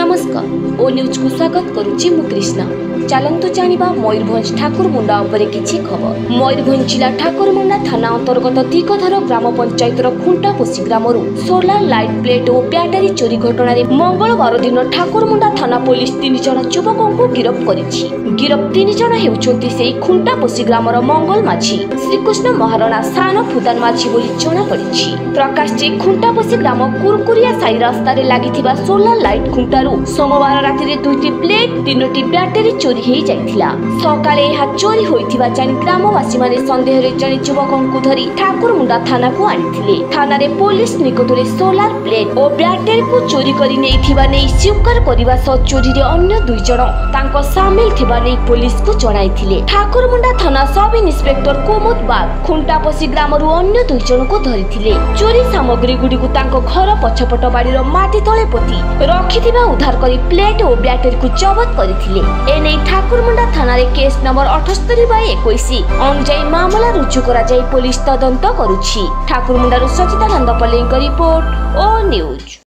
ନମସ୍କାର ଓ ନ୍ୟୁଜ୍କୁ ସ୍ୱାଗତ କରୁଛି ମୁଁ କ୍ରିଷ୍ଣା ଚାଲନ୍ତୁ ଜାଣିବା ମୟୂରଭଞ୍ଜ ଠାକୁରମୁଣ୍ଡା ଉପରେ କିଛି ଖବର ମୟୂରଭଞ୍ଜ ଜିଲ୍ଲା ଠାକୁରମୁଣ୍ଡା ଥାନା ଅନ୍ତର୍ଗତ ଦିଗଧର ଗ୍ରାମ ପଞ୍ଚାୟତର ଖୁଣ୍ଟାପୋଷି ଗ୍ରାମରୁ ସୋଲାର ଲାଇଟ୍ ପ୍ଲେଟ୍ ଓ ବ୍ୟାଟେରୀ ଚୋରି ଘଟଣାରେ ମଙ୍ଗଳବାର ଦିନ ଠାକୁରମୁଣ୍ଡା ଥାନା ପୋଲିସ ତିନି ଜଣ ଯୁବକଙ୍କୁ ଗିରଫ କରିଛି ଗିରଫ ତିନି ଜଣ ହେଉଛନ୍ତି ସେହି ଖୁଣ୍ଟାପୋଷି ଗ୍ରାମର ମଙ୍ଗଳ ମାଝି ଶ୍ରୀକୃଷ୍ଣ ମହାରଣା ସାନ ଫୁଦାନ ମାଝି ବୋଲି ଜଣାପଡ଼ିଛି ପ୍ରକାଶ ଯେ ଖୁଣ୍ଟାପୋଷି ଗ୍ରାମ କୁରକୁରିଆ ସାହି ରାସ୍ତାରେ ଲାଗିଥିବା ସୋଲାର ଲାଇଟ୍ ଖୁଣ୍ଟାରୁ ଦୋକାନରୁ ସୋମବାର ରାତିରେ ଦୁଇଟି ପ୍ଲେଟ୍ ତିନୋଟି ବ୍ୟାଟେରୀ ଚୋରି ହୋଇଯାଇଥିଲା ସକାଳେ ଏହା ଚୋରି ହୋଇଥିବା ଜାଣି ଗ୍ରାମବାସୀମାନେ ସନ୍ଦେହରେ ଜଣେ ଯୁବକଙ୍କୁ ଧରି ଠାକୁରମୁଣ୍ଡା ଥାନାକୁ ଆଣିଥିଲେ ଥାନାରେ ପୋଲିସ ନିକଟରେ ସୋଲାର ପ୍ଲେଟ୍ ଓ ବ୍ୟାଟେରୀକୁ ଚୋରି କରି ନେଇଥିବା ନେଇ ସ୍ୱୀକାର କରିବା ସହ ଚୋରିରେ ଅନ୍ୟ ଦୁଇ ଜଣ ତାଙ୍କ ସାମିଲ ଥିବା ନେଇ ପୋଲିସକୁ ଜଣାଇଥିଲେ ଠାକୁରମୁଣ୍ଡା ଥାନା ସବ୍ ଇନ୍ସପେକ୍ଟର କୁମୁଦ ବାଗ ଖୁଣ୍ଟାପୋଷି ଗ୍ରାମରୁ ଅନ୍ୟ ଦୁଇ ଜଣଙ୍କୁ ଧରିଥିଲେ ଚୋରି ସାମଗ୍ରୀ ଗୁଡ଼ିକୁ ତାଙ୍କ ଘର ପଛପଟ ବାଡ଼ିର ମାଟି ତଳେ ପୋତି ରଖିଥିବା উদ্ধার করে প্লেট ও ব্যাটেরকু জবত করে এনে ঠাকুরমুন্ডা থানার কেস নম্বর অঠস্তরি বাই একুশ অনুযায়ী মামলা রুজু করা পুলিশ তদন্ত করুছি ঠাকুরমুন্ডার সচিতানন্দ পল্লীঙ্ক রিপোর্ট ও নিউজ